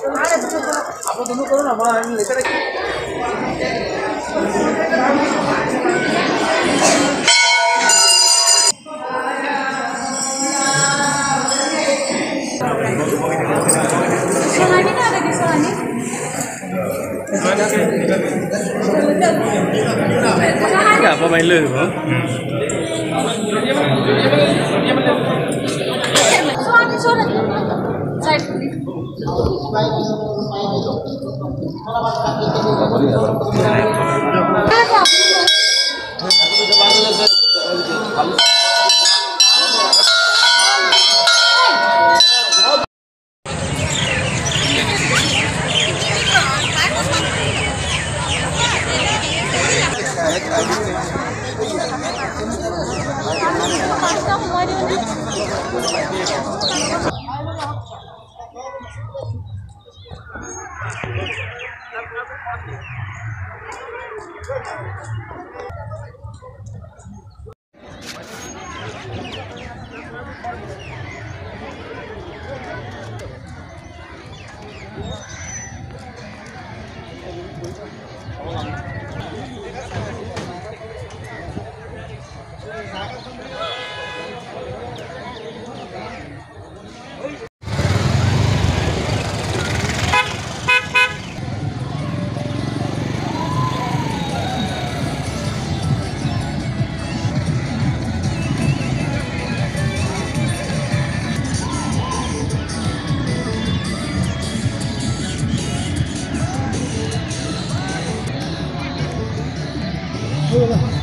આપણે તમે કરો ને અમારા લેતા apa main lu tu? Soalan soalan tu. সাইড সময় দিবেন Thank you. 了。